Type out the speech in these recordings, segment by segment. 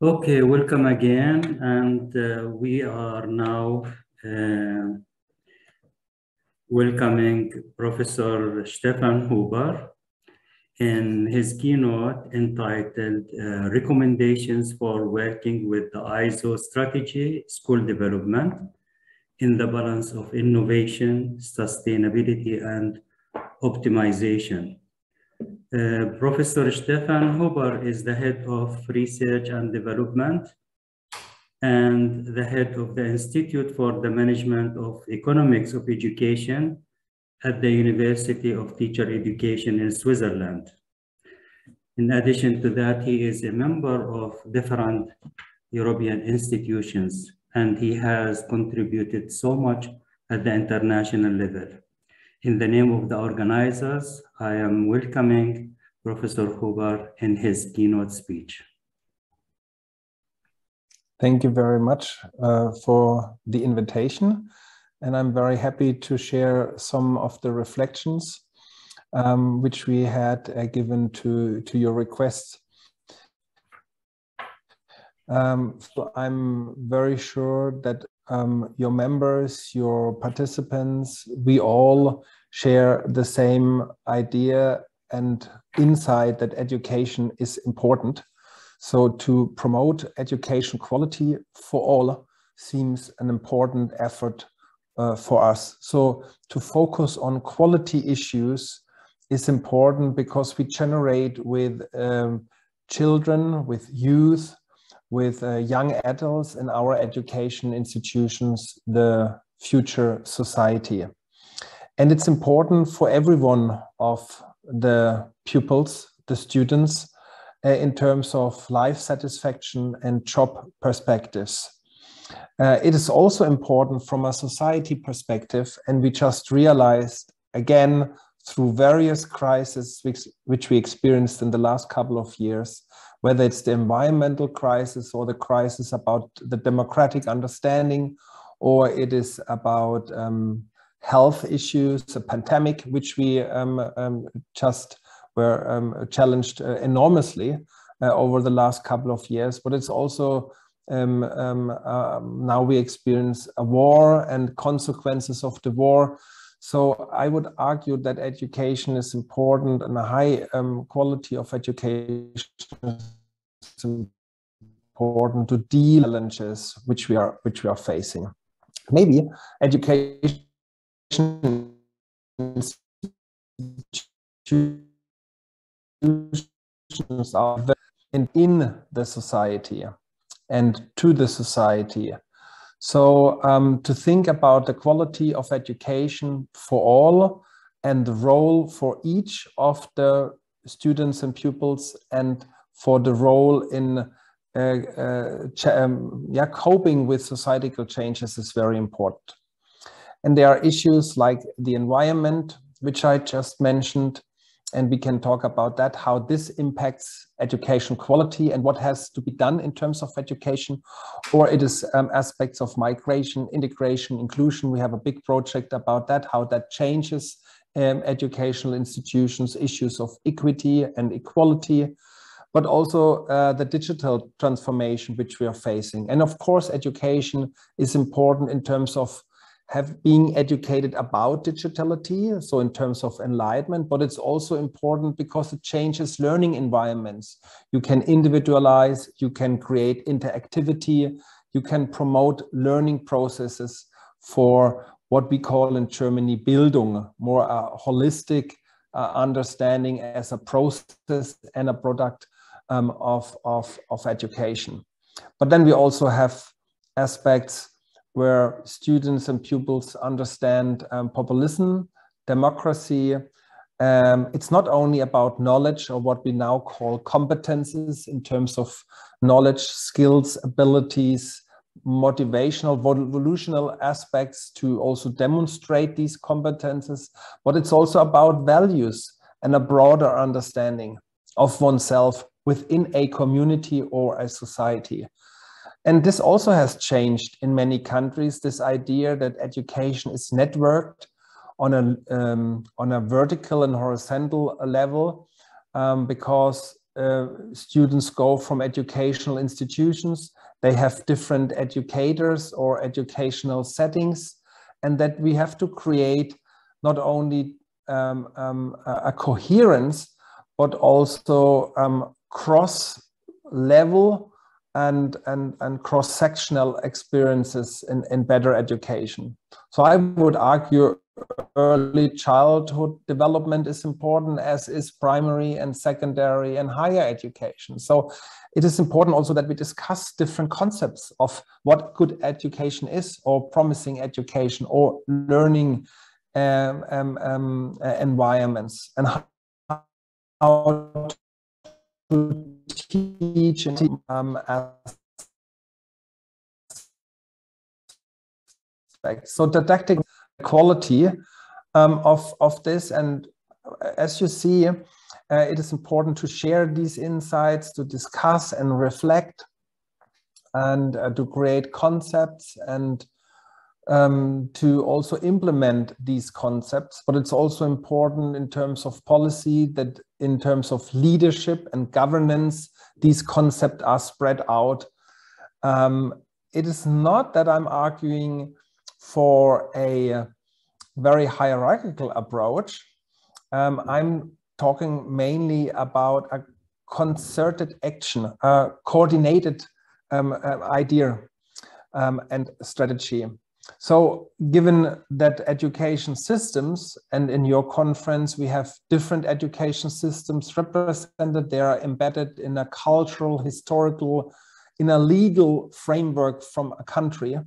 Okay, welcome again. And uh, we are now uh, welcoming Professor Stephan Huber in his keynote entitled uh, Recommendations for Working with the ISO Strategy School Development in the Balance of Innovation, Sustainability, and Optimization. Uh, Professor Stephan Huber is the head of research and development and the head of the Institute for the Management of Economics of Education at the University of Teacher Education in Switzerland. In addition to that, he is a member of different European institutions and he has contributed so much at the international level. In the name of the organizers, I am welcoming Professor Huber in his keynote speech. Thank you very much uh, for the invitation. And I'm very happy to share some of the reflections um, which we had uh, given to, to your requests. Um, so I'm very sure that um, your members, your participants, we all share the same idea and insight that education is important. So to promote education quality for all seems an important effort uh, for us. So to focus on quality issues is important because we generate with um, children, with youth, with uh, young adults in our education institutions, the future society. And it's important for everyone of the pupils, the students, uh, in terms of life satisfaction and job perspectives. Uh, it is also important from a society perspective, and we just realized again through various crises which, which we experienced in the last couple of years whether it's the environmental crisis or the crisis about the democratic understanding, or it is about um, health issues, a pandemic, which we um, um, just were um, challenged uh, enormously uh, over the last couple of years. But it's also um, um, uh, now we experience a war and consequences of the war. So I would argue that education is important and a high um, quality of education is important to deal challenges which we are which we are facing. Maybe education institutions are in the society and to the society so um, to think about the quality of education for all and the role for each of the students and pupils and for the role in uh, uh, um, yeah, coping with societal changes is very important. And there are issues like the environment, which I just mentioned, and we can talk about that, how this impacts education quality and what has to be done in terms of education, or it is um, aspects of migration, integration, inclusion. We have a big project about that, how that changes um, educational institutions, issues of equity and equality, but also uh, the digital transformation which we are facing. And of course, education is important in terms of have being educated about digitality, so in terms of enlightenment, but it's also important because it changes learning environments. You can individualize, you can create interactivity, you can promote learning processes for what we call in Germany Bildung, more a holistic uh, understanding as a process and a product um, of, of, of education. But then we also have aspects where students and pupils understand um, populism, democracy. Um, it's not only about knowledge or what we now call competences in terms of knowledge, skills, abilities, motivational, volitional aspects to also demonstrate these competences, but it's also about values and a broader understanding of oneself within a community or a society. And this also has changed in many countries, this idea that education is networked on a, um, on a vertical and horizontal level, um, because uh, students go from educational institutions, they have different educators or educational settings, and that we have to create not only um, um, a coherence, but also um, cross level and, and, and cross-sectional experiences in, in better education. So I would argue early childhood development is important as is primary and secondary and higher education. So it is important also that we discuss different concepts of what good education is or promising education or learning um, um, um, uh, environments and how to teach and um, aspects. So didactic quality um, of, of this. And as you see, uh, it is important to share these insights, to discuss and reflect, and uh, to create concepts and um, to also implement these concepts. But it's also important in terms of policy that in terms of leadership and governance, these concepts are spread out. Um, it is not that I'm arguing for a very hierarchical approach. Um, I'm talking mainly about a concerted action, a coordinated um, uh, idea um, and strategy. So given that education systems, and in your conference, we have different education systems represented, they are embedded in a cultural, historical, in a legal framework from a country.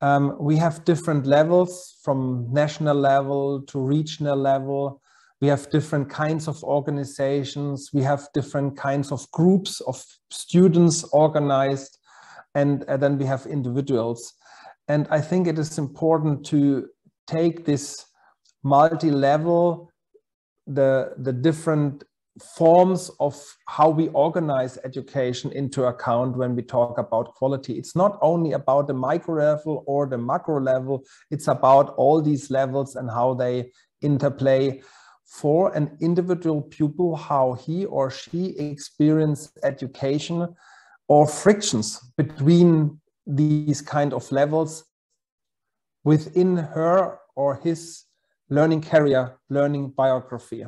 Um, we have different levels from national level to regional level. We have different kinds of organizations. We have different kinds of groups of students organized. And, and then we have individuals. And I think it is important to take this multi-level, the, the different forms of how we organize education into account when we talk about quality. It's not only about the micro level or the macro level, it's about all these levels and how they interplay for an individual pupil, how he or she experience education or frictions between these kind of levels within her or his learning career, learning biography.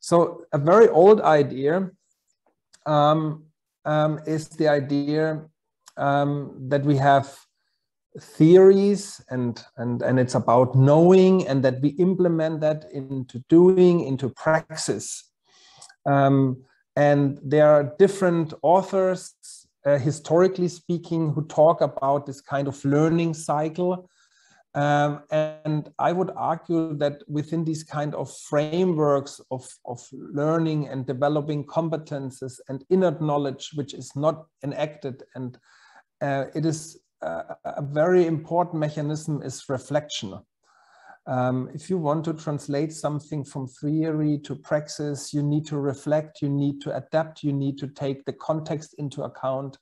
So a very old idea um, um, is the idea um, that we have theories and, and, and it's about knowing and that we implement that into doing, into praxis. Um, and there are different authors, uh, historically speaking, who talk about this kind of learning cycle um, and I would argue that within these kind of frameworks of, of learning and developing competences and inner knowledge, which is not enacted, and uh, it is a, a, very important mechanism is reflection. Um, if you want to translate something from theory to praxis, you need to reflect, you need to adapt, you need to take the context into account.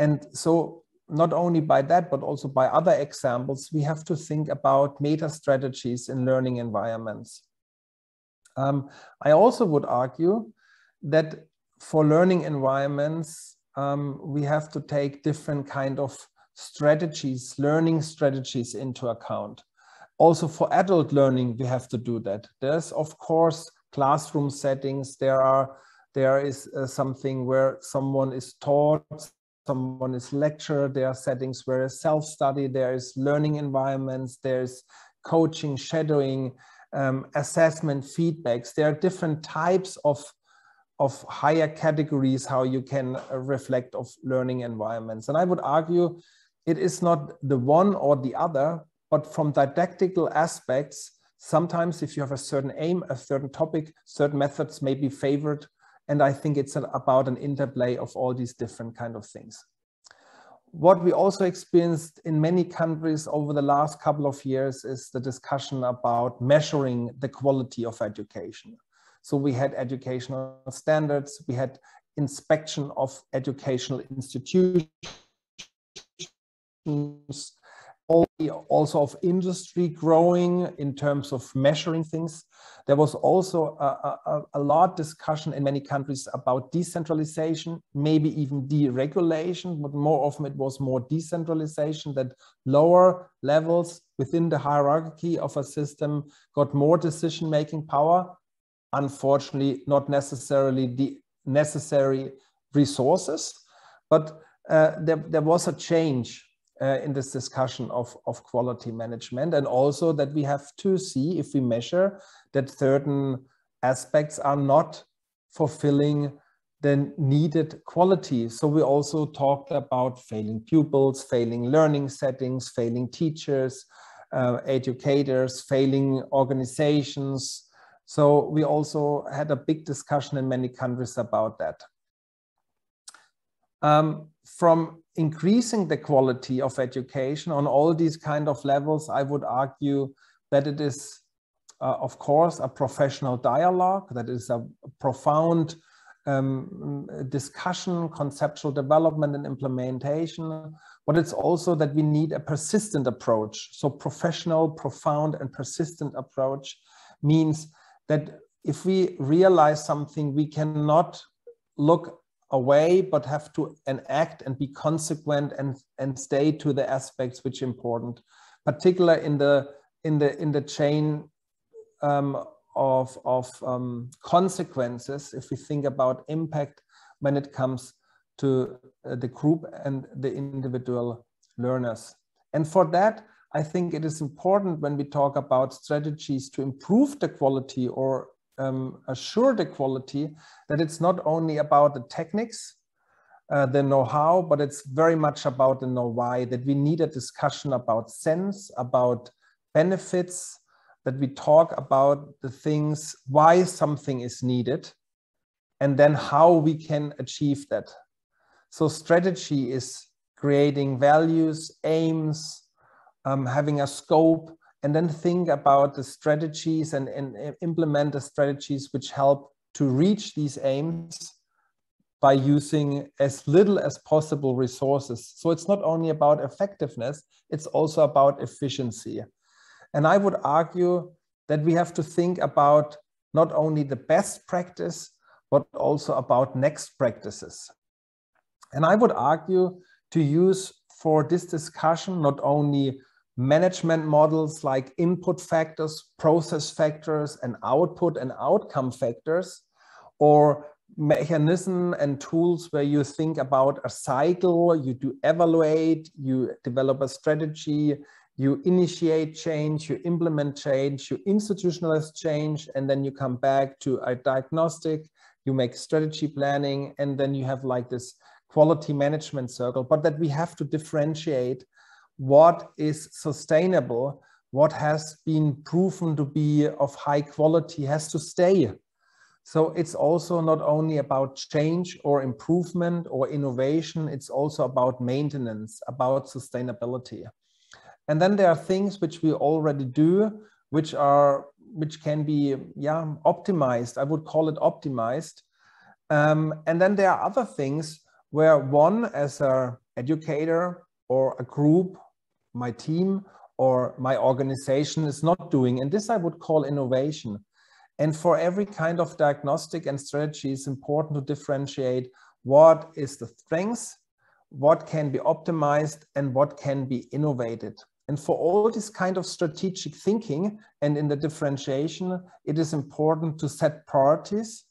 And so not only by that, but also by other examples, we have to think about meta strategies in learning environments. Um, I also would argue that for learning environments, um, we have to take different kind of strategies, learning strategies into account. Also for adult learning, we have to do that. There's of course classroom settings. There are there is uh, something where someone is taught someone is lecturer, there are settings where self-study, there is learning environments, there's coaching, shadowing, um, assessment, feedbacks. There are different types of, of higher categories how you can uh, reflect of learning environments. And I would argue it is not the one or the other, but from didactical aspects, sometimes if you have a certain aim, a certain topic, certain methods may be favored and I think it's about an interplay of all these different kind of things. What we also experienced in many countries over the last couple of years is the discussion about measuring the quality of education. So we had educational standards, we had inspection of educational institutions, also of industry growing in terms of measuring things. There was also a, a, a, lot discussion in many countries about decentralization, maybe even deregulation, but more often it was more decentralization that lower levels within the hierarchy of a system got more decision-making power. Unfortunately, not necessarily the necessary resources, but uh, there, there was a change uh, in this discussion of, of quality management and also that we have to see if we measure that certain aspects are not fulfilling the needed quality. So we also talked about failing pupils, failing learning settings, failing teachers, uh, educators, failing organizations. So we also had a big discussion in many countries about that. Um, from increasing the quality of education on all these kind of levels, I would argue that it is, uh, of course, a professional dialogue, that is a profound um, discussion, conceptual development and implementation, but it's also that we need a persistent approach. So professional, profound and persistent approach means that if we realize something, we cannot look away, but have to enact and be consequent and, and stay to the aspects which are important, particularly in the in the in the chain um, of of um, consequences. If we think about impact when it comes to uh, the group and the individual learners, and for that. I think it is important when we talk about strategies to improve the quality or um, assure the quality that it's not only about the techniques, uh, the know-how, but it's very much about the know-why, that we need a discussion about sense, about benefits, that we talk about the things, why something is needed, and then how we can achieve that. So strategy is creating values, aims, um, having a scope, and then think about the strategies and, and implement the strategies which help to reach these aims by using as little as possible resources. So it's not only about effectiveness, it's also about efficiency. And I would argue that we have to think about not only the best practice, but also about next practices. And I would argue to use for this discussion not only management models like input factors, process factors, and output and outcome factors, or mechanism and tools where you think about a cycle, you do evaluate, you develop a strategy, you initiate change, you implement change, you institutionalize change, and then you come back to a diagnostic, you make strategy planning, and then you have like this quality management circle, but that we have to differentiate what is sustainable, what has been proven to be of high quality has to stay. So it's also not only about change or improvement or innovation, it's also about maintenance, about sustainability. And then there are things which we already do, which are which can be yeah optimized. I would call it optimized. Um, and then there are other things where one as a educator or a group my team or my organization is not doing. And this I would call innovation. And for every kind of diagnostic and strategy, it's important to differentiate what is the strengths, what can be optimized, and what can be innovated. And for all this kind of strategic thinking and in the differentiation, it is important to set priorities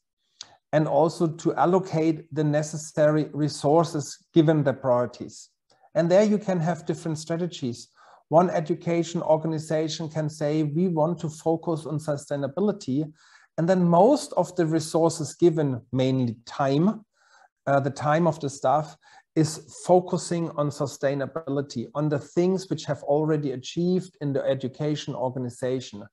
and also to allocate the necessary resources given the priorities. And there you can have different strategies. One education organization can say, we want to focus on sustainability. And then most of the resources given, mainly time, uh, the time of the staff, is focusing on sustainability, on the things which have already achieved in the education organization.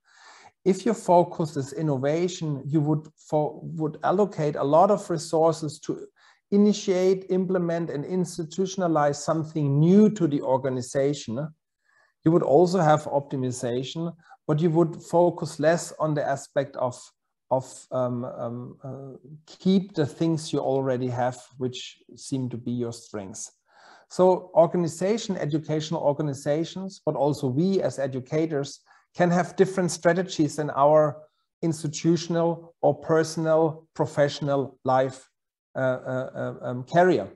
If your focus is innovation, you would, for, would allocate a lot of resources to initiate, implement, and institutionalize something new to the organization, you would also have optimization, but you would focus less on the aspect of, of um, um, uh, keep the things you already have, which seem to be your strengths. So organization, educational organizations, but also we as educators can have different strategies in our institutional or personal professional life um, career.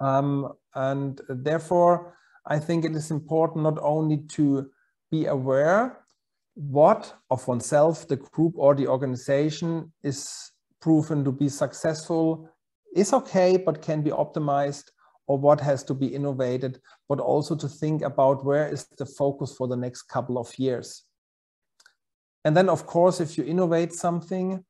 Um, and therefore, I think it is important not only to be aware what of oneself, the group or the organization is proven to be successful is okay, but can be optimized or what has to be innovated, but also to think about where is the focus for the next couple of years. And then, of course, if you innovate something,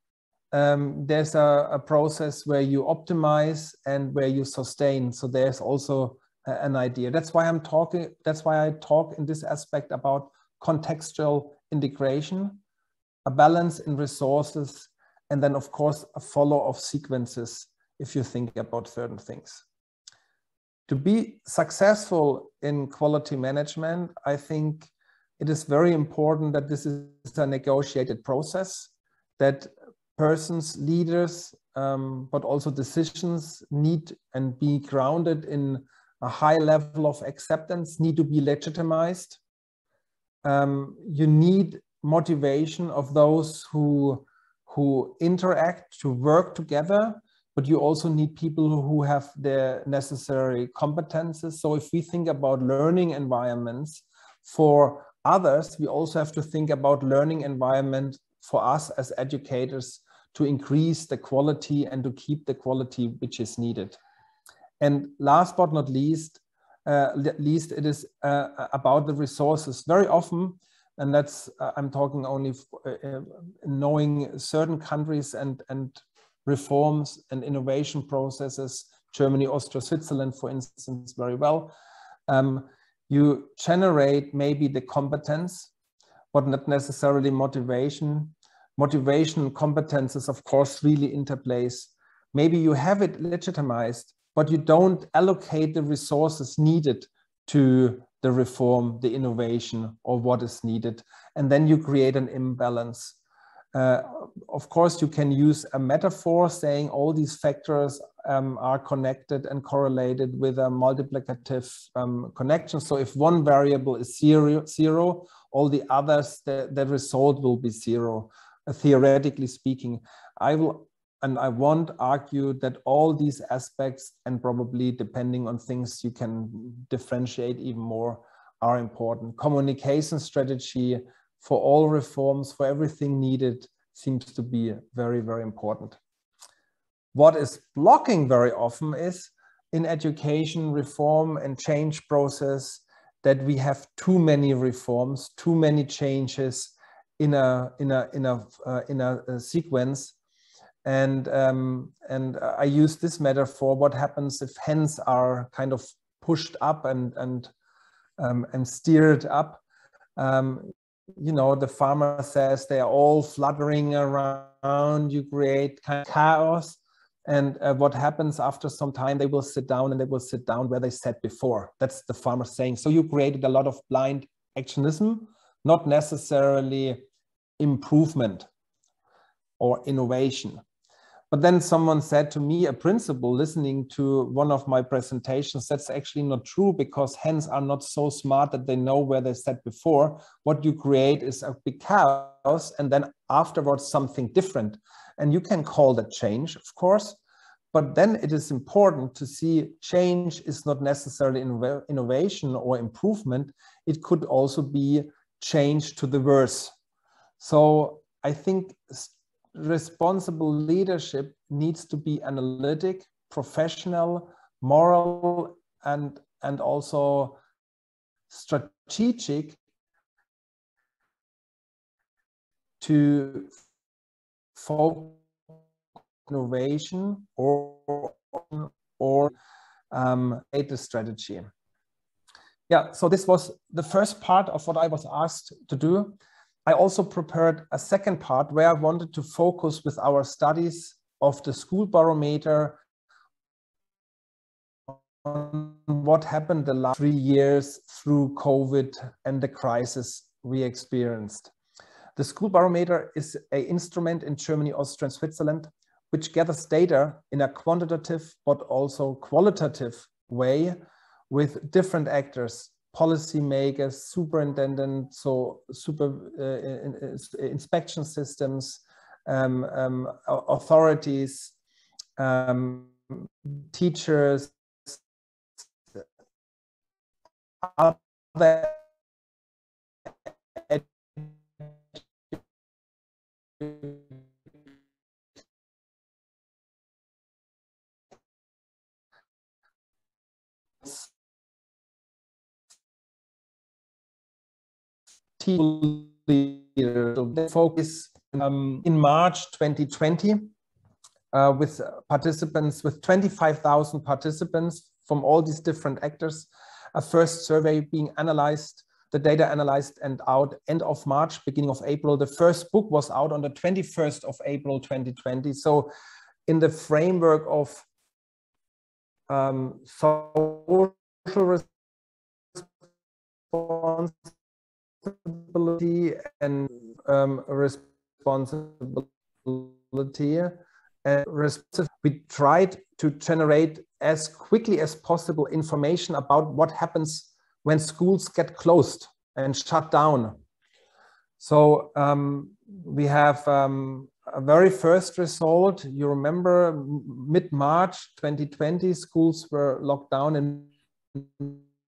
um, there's a, a, process where you optimize and where you sustain. So there's also a, an idea. That's why I'm talking, that's why I talk in this aspect about contextual integration, a balance in resources, and then of course a follow of sequences if you think about certain things. To be successful in quality management, I think it is very important that this is a negotiated process, that persons, leaders, um, but also decisions need and be grounded in a high level of acceptance, need to be legitimized. Um, you need motivation of those who, who interact to work together, but you also need people who have the necessary competences. So if we think about learning environments for others, we also have to think about learning environment for us as educators to increase the quality and to keep the quality which is needed. And last but not least, uh, least it is uh, about the resources. Very often, and that's uh, I'm talking only uh, uh, knowing certain countries and and reforms and innovation processes. Germany, Austria, Switzerland, for instance, very well. Um, you generate maybe the competence, but not necessarily motivation motivation competences, of course, really interplays. Maybe you have it legitimized, but you don't allocate the resources needed to the reform, the innovation, or what is needed. And then you create an imbalance. Uh, of course, you can use a metaphor saying all these factors um, are connected and correlated with a multiplicative um, connection. So if one variable is zero, zero all the others, the, the result will be zero theoretically speaking, I will and I won't argue that all these aspects and probably depending on things you can differentiate even more are important. Communication strategy for all reforms, for everything needed seems to be very, very important. What is blocking very often is in education reform and change process that we have too many reforms, too many changes, in a in a in a uh, in a, a, sequence. And um, and I use this metaphor what happens if hens are kind of pushed up and and um, and steered up? Um, you know the farmer says they are all fluttering around you create kind of chaos. And uh, what happens after some time they will sit down and they will sit down where they sat before. That's the farmer saying. So you created a lot of blind actionism not necessarily improvement or innovation. But then someone said to me, a principal listening to one of my presentations, that's actually not true because hens are not so smart that they know where they sat before. What you create is a big chaos and then afterwards something different. And you can call that change, of course, but then it is important to see change is not necessarily innovation or improvement. It could also be change to the worse. So I think responsible leadership needs to be analytic, professional, moral, and, and also strategic to focus innovation or or um, data strategy. Yeah, so this was the first part of what I was asked to do. I also prepared a second part where I wanted to focus with our studies of the school barometer on what happened the last three years through COVID and the crisis we experienced. The school barometer is an instrument in Germany, Austria, and Switzerland, which gathers data in a quantitative but also qualitative way with different actors, policymakers, superintendent, so super uh, inspection systems, um, um, authorities, um, teachers, other leader. focus um, in March 2020 uh, with participants, with 25,000 participants from all these different actors, a first survey being analyzed, the data analyzed and out end of March, beginning of April. The first book was out on the 21st of April 2020. So in the framework of um, social responsibility and um, responsibility and we tried to generate as quickly as possible information about what happens when schools get closed and shut down. So um, we have um, a very first result. You remember mid-March 2020, schools were locked down and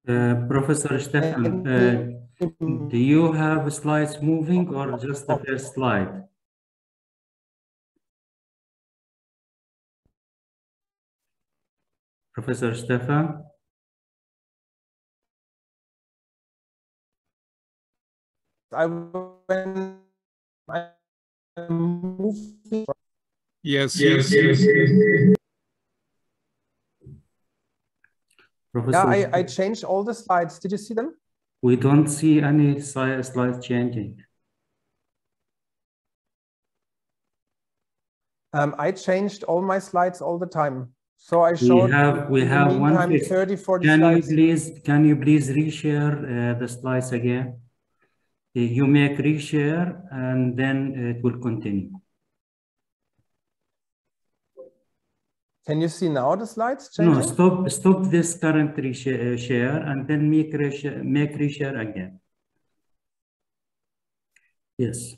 uh, Professor Stephan, uh, do you have slides moving or just the first slide? Professor Stephan? I when I moving. Yes, yes, yes. yes. Professor, yeah, I, I changed all the slides. Did you see them? We don't see any slides changing. Um, I changed all my slides all the time. So I showed. We have we have one. 30, 40 can slides. you please can you please reshare uh, the slides again? Uh, you make reshare and then it will continue. Can you see now the slides changing? No, stop, stop this current uh, share and then make reshare, make reshare again. Yes.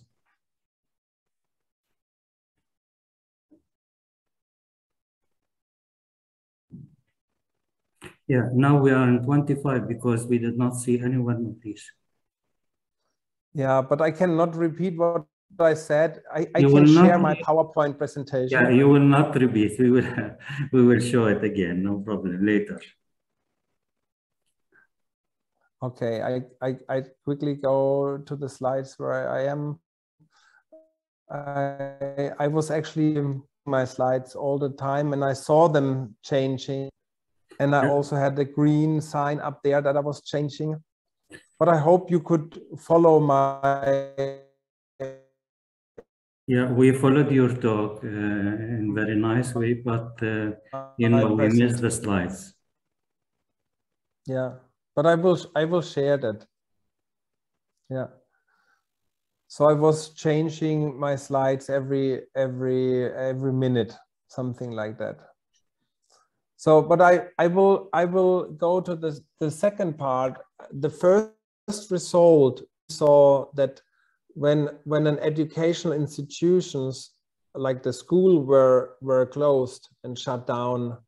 Yeah, now we are in 25 because we did not see anyone of these. Yeah, but I cannot repeat what I said. I, I can share my PowerPoint presentation. Yeah, you will not repeat. We will we will show it again. No problem later. Okay, I, I, I quickly go to the slides where I am. I, I was actually my slides all the time and I saw them changing. And I also had the green sign up there that I was changing. But I hope you could follow my yeah, we followed your talk uh, in very nice way, but uh, you know we missed the slides. Yeah, but I will I will share that. Yeah. So I was changing my slides every every every minute, something like that. So, but I I will I will go to the the second part. The first result saw that when when an educational institutions like the school were were closed and shut down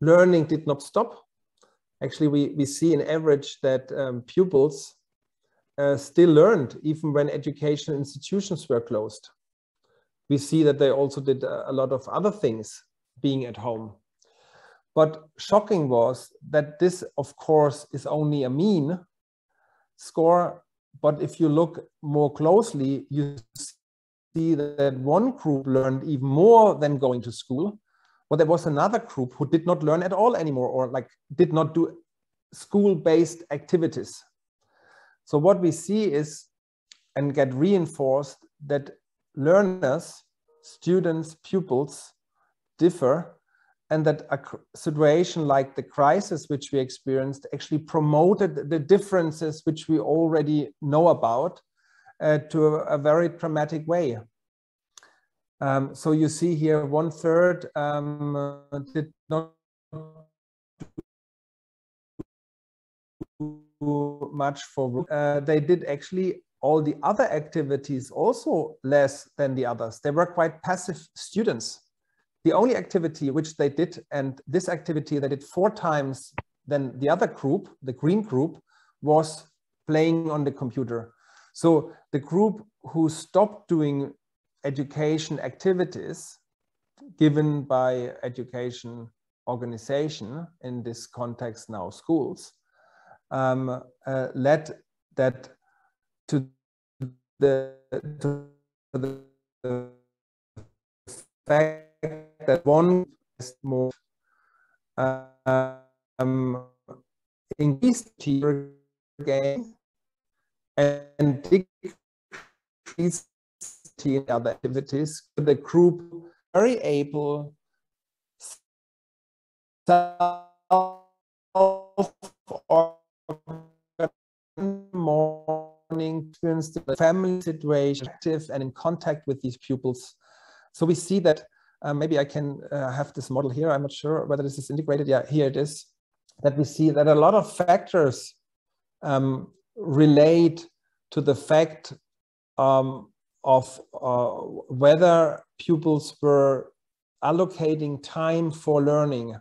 learning did not stop. Actually we we see in average that um, pupils uh, still learned even when educational institutions were closed. We see that they also did a lot of other things being at home. But shocking was that this of course is only a mean score but if you look more closely, you see that one group learned even more than going to school, but there was another group who did not learn at all anymore or like did not do school-based activities. So what we see is and get reinforced that learners, students, pupils differ and that a situation like the crisis which we experienced actually promoted the differences which we already know about uh, to a, a, very dramatic way. Um, so you see here one third um, did not do much for uh, they did actually all the other activities also less than the others they were quite passive students the only activity which they did and this activity they did four times than the other group the green group was playing on the computer. So the group who stopped doing education activities given by education organization in this context now schools um, uh, led that to the, to the fact that one is more um, increased teacher gain and decreased in other activities. The group very able morning experience the family situation active and in contact with these pupils so we see that uh, maybe i can uh, have this model here i'm not sure whether this is integrated yeah here it is that we see that a lot of factors um, relate to the fact um, of uh, whether pupils were allocating time for learning.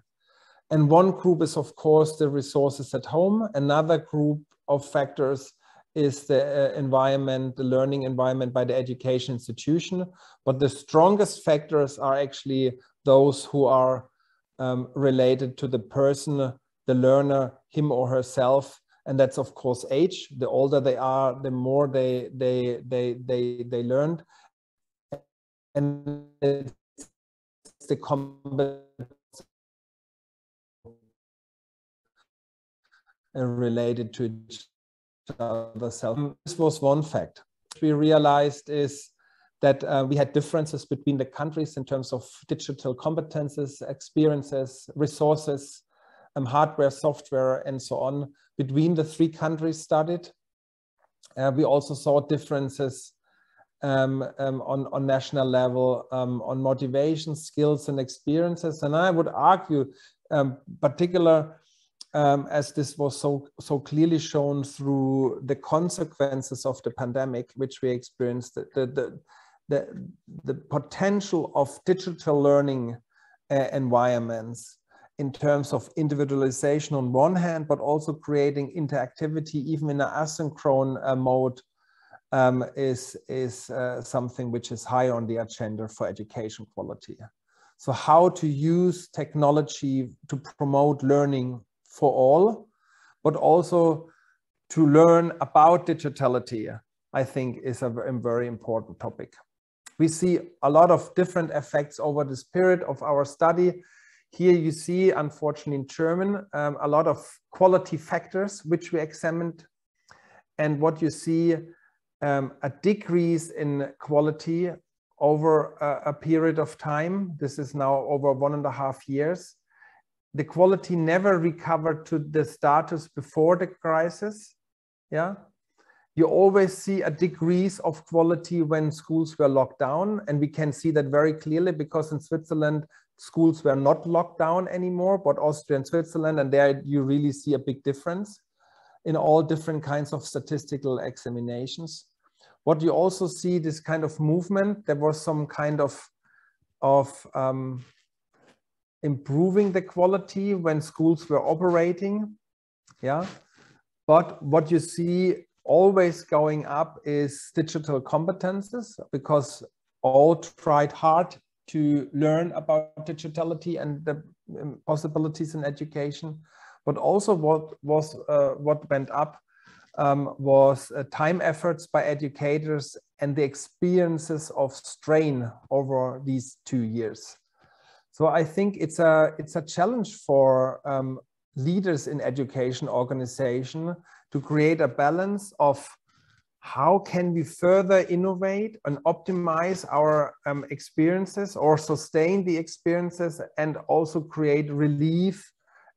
And one group is, of course, the resources at home. Another group of factors is the uh, environment, the learning environment by the education institution. But the strongest factors are actually those who are um, related to the person, the learner, him or herself, and that's of course age. The older they are the more they they they they they learned. And it's the combination related to each other this was one fact we realized is that uh, we had differences between the countries in terms of digital competences experiences resources um, hardware, software, and so on between the three countries studied. Uh, we also saw differences um, um, on, on national level um, on motivation, skills, and experiences. And I would argue, um, particular um, as this was so so clearly shown through the consequences of the pandemic, which we experienced, the the the, the potential of digital learning uh, environments in terms of individualization on one hand, but also creating interactivity even in an asynchronous uh, mode um, is, is uh, something which is high on the agenda for education quality. So how to use technology to promote learning for all, but also to learn about digitality, I think is a very important topic. We see a lot of different effects over this period of our study here you see, unfortunately in German, um, a lot of quality factors which we examined. And what you see, um, a decrease in quality over a, a, period of time. This is now over one and a half years. The quality never recovered to the status before the crisis. Yeah. You always see a decrease of quality when schools were locked down. And we can see that very clearly because in Switzerland, schools were not locked down anymore, but Austria and Switzerland, and there you really see a big difference in all different kinds of statistical examinations. What you also see this kind of movement, there was some kind of, of um, improving the quality when schools were operating, yeah. But what you see always going up is digital competences because all tried hard to learn about digitality and the um, possibilities in education. But also what was uh, what went up um, was uh, time efforts by educators and the experiences of strain over these two years. So I think it's a it's a challenge for um, leaders in education organization to create a balance of how can we further innovate and optimize our um, experiences or sustain the experiences and also create relief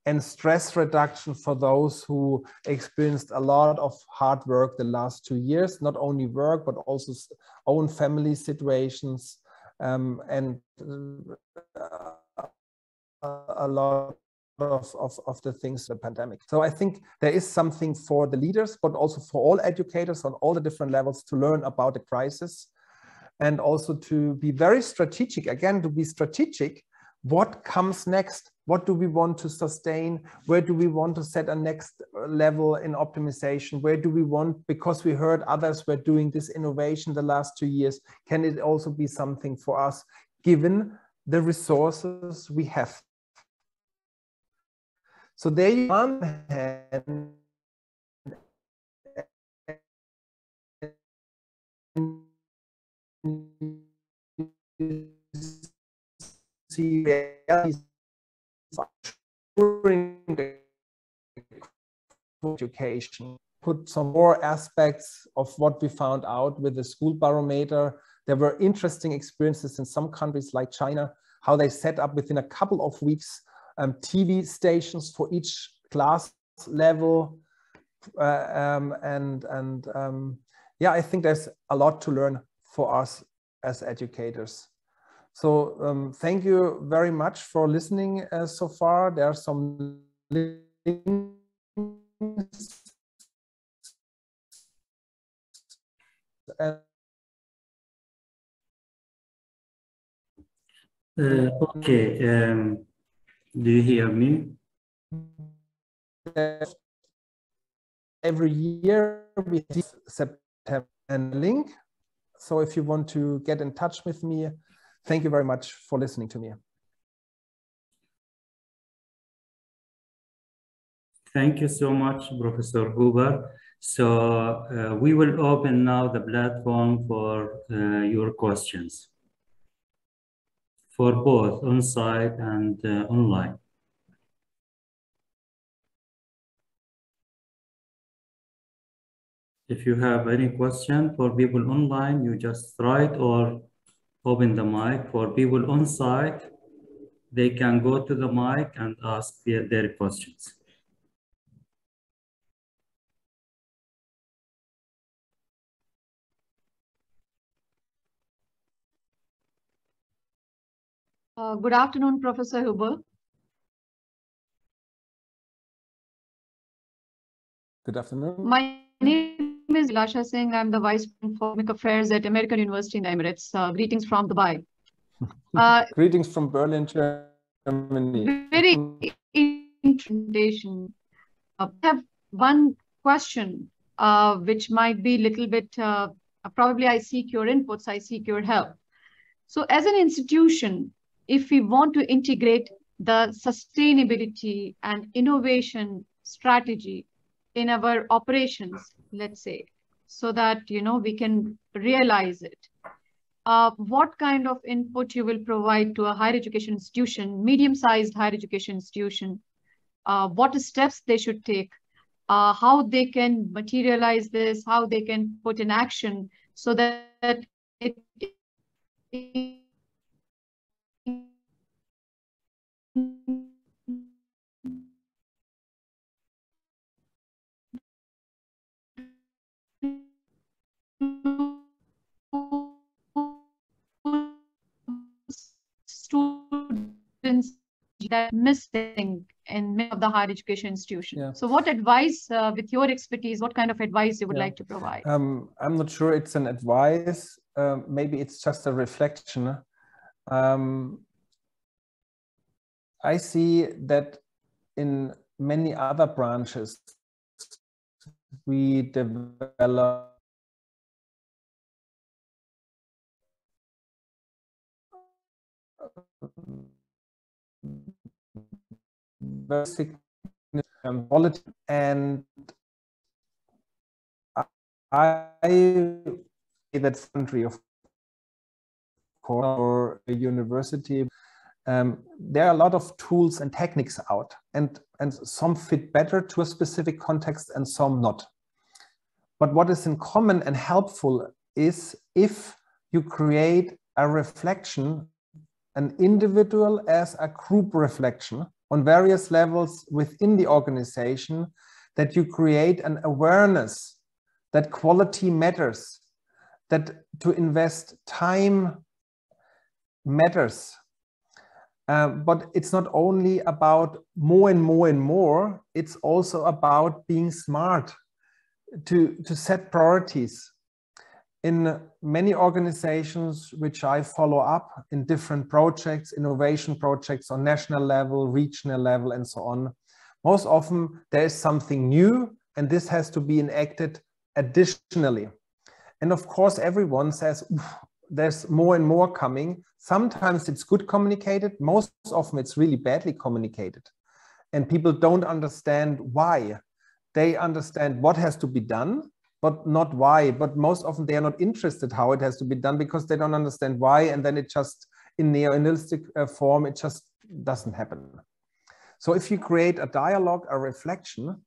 and stress reduction for those who experienced a lot of hard work the last two years, not only work, but also own family situations um, and uh, a lot of, of, of the things the pandemic. So I think there is something for the leaders, but also for all educators on all the different levels to learn about the crisis and also to be very strategic, again, to be strategic. What comes next? What do we want to sustain? Where do we want to set a next uh, level in optimization? Where do we want, because we heard others were doing this innovation the last two years, can it also be something for us given the resources we have? So there you on hand, see education put some more aspects of what we found out with the school barometer. There were interesting experiences in some countries like china how they set up within a couple of weeks um, tv stations for each class level. Uh, um, and and um, yeah i think there's a lot to learn for us as educators so um, thank you very much for listening uh, so far. There are some links. Uh, okay, um, do you hear me? Every year we September and link. So if you want to get in touch with me, Thank you very much for listening to me. Thank you so much, Professor Huber. So uh, we will open now the platform for uh, your questions for both on-site and uh, online. If you have any question for people online, you just write or open the mic. For people on site, they can go to the mic and ask their, their questions. Uh, good afternoon, Professor Huber. Good afternoon. My name name is Lasha Singh. I'm the Vice President for Economic Affairs at American University in the Emirates. Uh, greetings from Dubai. Uh, greetings from Berlin, Germany. Very invitation. Uh, I have one question, uh, which might be a little bit, uh, probably I seek your inputs, I seek your help. So as an institution, if we want to integrate the sustainability and innovation strategy in our operations, let's say, so that, you know, we can realize it. Uh, what kind of input you will provide to a higher education institution, medium-sized higher education institution, uh, what steps they should take, uh, how they can materialize this, how they can put in action so that it students that missing in many of the higher education institutions. Yeah. So what advice, uh, with your expertise, what kind of advice you would yeah. like to provide? Um, I'm not sure it's an advice. Um, maybe it's just a reflection. Um, I see that in many other branches, we develop very and I that country of course or a university um, there are a lot of tools and techniques out and and some fit better to a specific context and some not. But what is in common and helpful is if you create a reflection an individual as a group reflection on various levels within the organization that you create an awareness that quality matters, that to invest time matters. Um, but it's not only about more and more and more, it's also about being smart to, to set priorities. In many organizations which I follow up in different projects, innovation projects on national level, regional level, and so on, most often there is something new and this has to be enacted additionally. And of course, everyone says, there's more and more coming. Sometimes it's good communicated. Most often it's really badly communicated. And people don't understand why. They understand what has to be done, but not why. But most often they are not interested how it has to be done because they don't understand why. And then it just, in neo-analytic uh, form, it just doesn't happen. So if you create a dialogue, a reflection,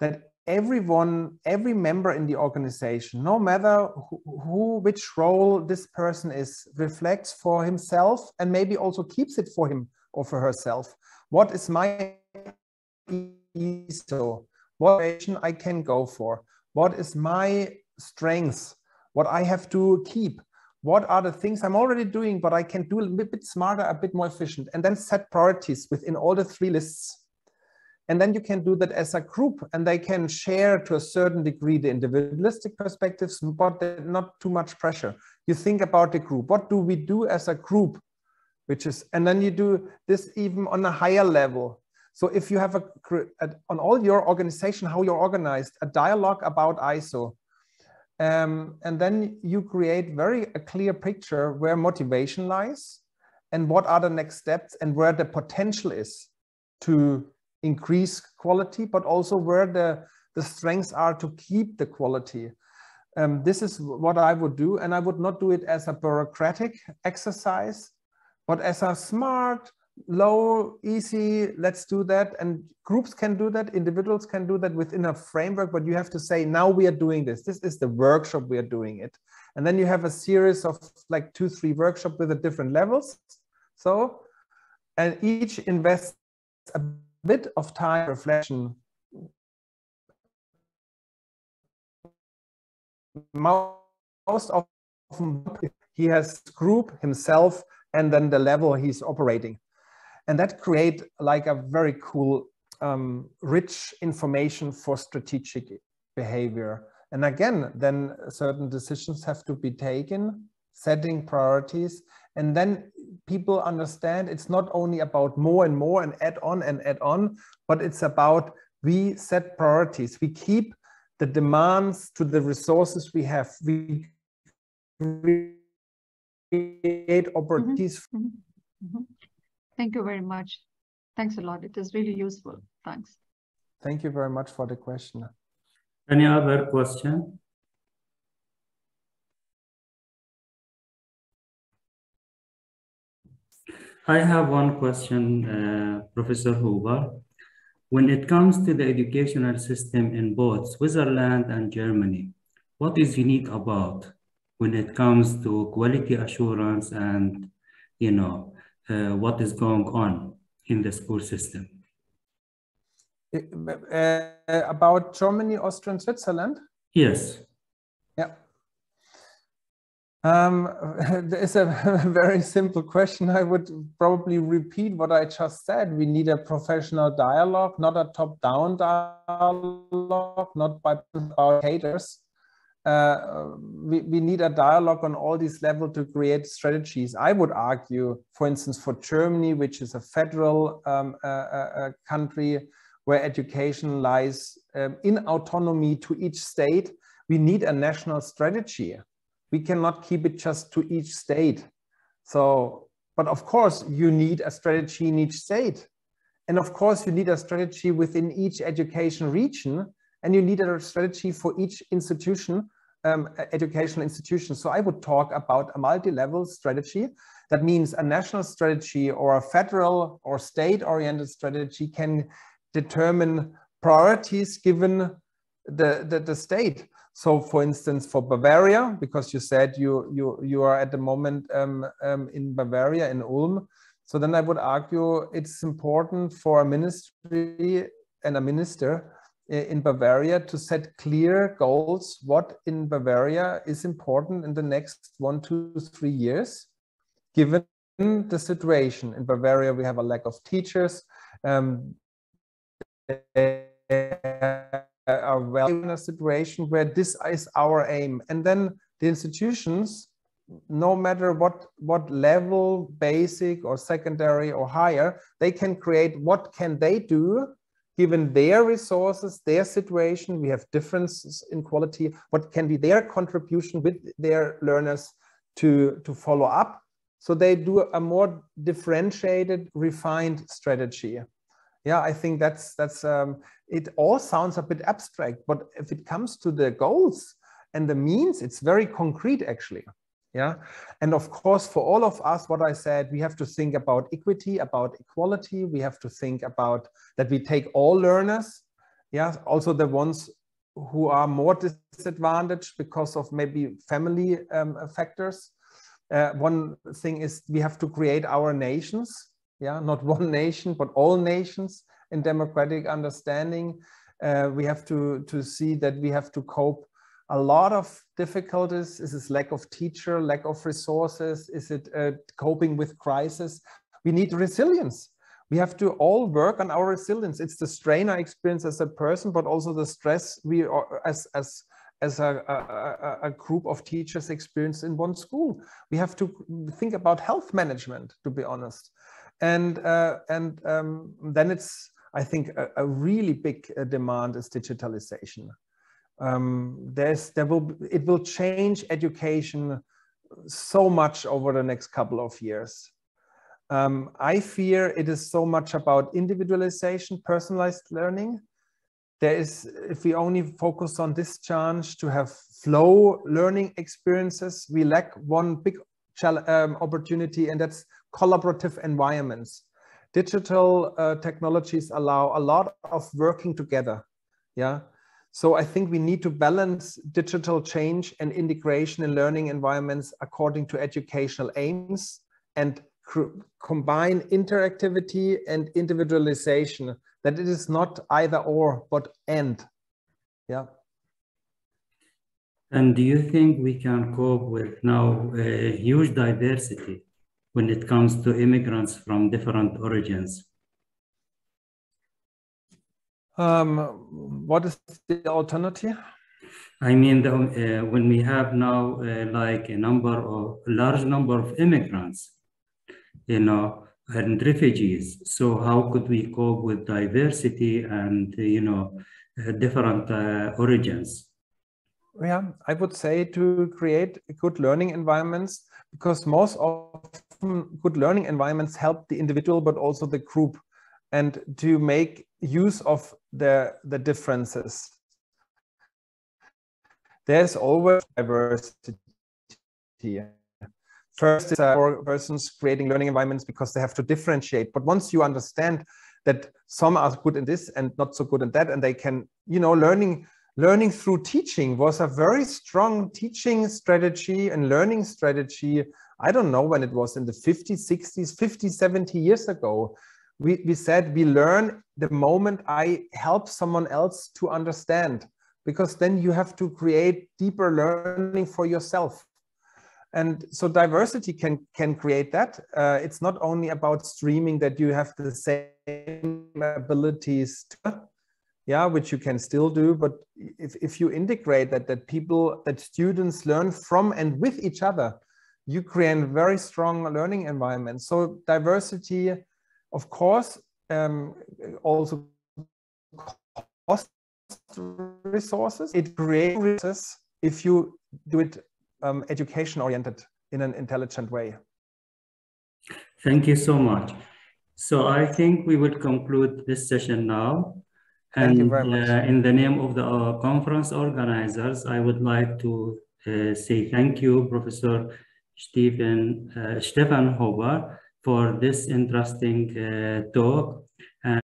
that everyone, every member in the organization, no matter who, who, which role this person is, reflects for himself and maybe also keeps it for him or for herself. What is my ISO? What I can go for? What is my strengths? What I have to keep? What are the things I'm already doing, but I can do a bit smarter, a bit more efficient, and then set priorities within all the three lists and then you can do that as a group and they can share to a certain degree the individualistic perspectives, but not too much pressure. You think about the group. What do we do as a group? Which is, and then you do this even on a higher level. So if you have a, on all your organization, how you're organized, a dialogue about ISO, um, and then you create very a clear picture where motivation lies and what are the next steps and where the potential is to increase quality, but also where the, the strengths are to keep the quality. Um, this is what I would do. And I would not do it as a bureaucratic exercise, but as a smart, low, easy, let's do that. And groups can do that, individuals can do that within a framework, but you have to say, now we are doing this. This is the workshop, we are doing it. And then you have a series of like two, three workshops with the different levels. So, and each invests a bit of time reflection most often he has group himself and then the level he's operating and that create like a very cool um, rich information for strategic behavior and again then certain decisions have to be taken setting priorities and then people understand it's not only about more and more and add on and add on, but it's about we set priorities. We keep the demands to the resources we have. We create opportunities. Mm -hmm. Mm -hmm. Thank you very much. Thanks a lot. It is really useful. Thanks. Thank you very much for the question. Any other question? I have one question, uh, Professor Huber. When it comes to the educational system in both Switzerland and Germany, what is unique about when it comes to quality assurance and, you know, uh, what is going on in the school system? Uh, about Germany, Austria, and Switzerland? Yes. Yeah. Um, it's a very simple question. I would probably repeat what I just said. We need a professional dialogue, not a top-down dialogue, not by our haters. Uh, we, we need a dialogue on all these levels to create strategies. I would argue, for instance, for Germany, which is a federal um, uh, uh, country where education lies um, in autonomy to each state, we need a national strategy we cannot keep it just to each state. So, but of course you need a strategy in each state. And of course you need a strategy within each education region and you need a strategy for each institution, um, educational institution. So I would talk about a multi-level strategy. That means a national strategy or a federal or state-oriented strategy can determine priorities given the, the, the state. So, for instance, for Bavaria, because you said you you you are at the moment um, um, in Bavaria in Ulm, so then I would argue it's important for a ministry and a minister in Bavaria to set clear goals. What in Bavaria is important in the next one, two, three years, given the situation in Bavaria, we have a lack of teachers. Um, are well in a situation where this is our aim. And then the institutions, no matter what, what level, basic or secondary or higher, they can create what can they do given their resources, their situation, we have differences in quality, what can be their contribution with their learners to, to follow up. So they do a more differentiated, refined strategy yeah i think that's that's um, it all sounds a bit abstract but if it comes to the goals and the means it's very concrete actually yeah? And of course for all of us what i said we have to think about equity about equality. We have to think about that we take all learners yeah? Also the ones who are more disadvantaged because of maybe family um, factors. Uh, one thing is we have to create our nations yeah, not one nation, but all nations in democratic understanding. Uh, we have to, to see that we have to cope a lot of difficulties. Is this lack of teacher, lack of resources? Is it uh, coping with crisis? We need resilience. We have to all work on our resilience. It's the strain I experience as a person, but also the stress we are, as, as, as a, a, a, group of teachers experience in one school. We have to think about health management, to be honest and uh, and um, then it's I think a, a really big uh, demand is digitalization. Um, there's there will it will change education so much over the next couple of years. Um, I fear it is so much about individualization, personalized learning. There is, if we only focus on this chance to have flow learning experiences, we lack one big um, opportunity, and that's collaborative environments. Digital uh, technologies allow a lot of working together. Yeah. So I think we need to balance digital change and integration in learning environments according to educational aims and combine interactivity and individualization, that it is not either or, but and. Yeah. And do you think we can cope with now a huge diversity when it comes to immigrants from different origins? Um, what is the alternative? I mean, the, uh, when we have now uh, like a number of a large number of immigrants, you know, and refugees. So how could we cope with diversity and you know uh, different uh, origins? Yeah, I would say to create good learning environments because most often good learning environments help the individual but also the group and to make use of the, the differences. There's always diversity. First is uh, for persons creating learning environments because they have to differentiate. But once you understand that some are good in this and not so good in that, and they can, you know, learning learning through teaching was a very strong teaching strategy and learning strategy. I don't know when it was in the 50s, 60s, 50, 70 years ago. We, we said we learn the moment I help someone else to understand, because then you have to create deeper learning for yourself. And so diversity can, can create that. Uh, it's not only about streaming that you have the same abilities to, yeah, which you can still do. But if, if you integrate that, that people, that students learn from and with each other, you create a very strong learning environment. So diversity, of course, um, also cost resources. It creates if you do it um, education oriented in an intelligent way. Thank you so much. So I think we would conclude this session now. Thank and, you very much. Uh, in the name of the uh, conference organizers, I would like to uh, say thank you, Professor Stephen, uh, Stephan Huber, for this interesting uh, talk.